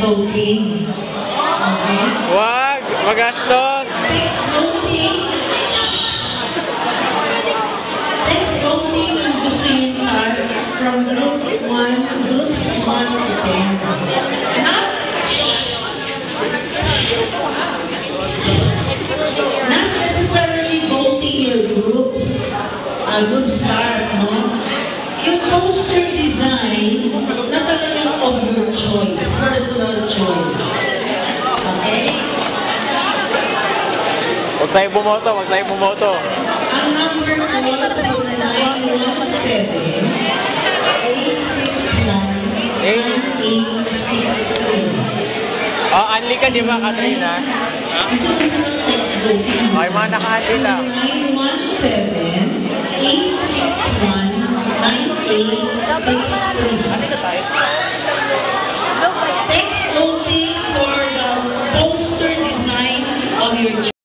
voting. Okay? Wag! Magastos! Test voting. Test voting ang gusto yung start from group 1, to group 1 to 10. Enough? Not necessarily voting your group. Uh, A good start, Huwag tayo bumoto, huwag tayo bumoto. Ang number 9, Oh, anli ka di ba, Katrina? Ha? Okay, mga naka-anli lang. 917-861-9863. Ano ka tayo? Thanks only for the poster design of your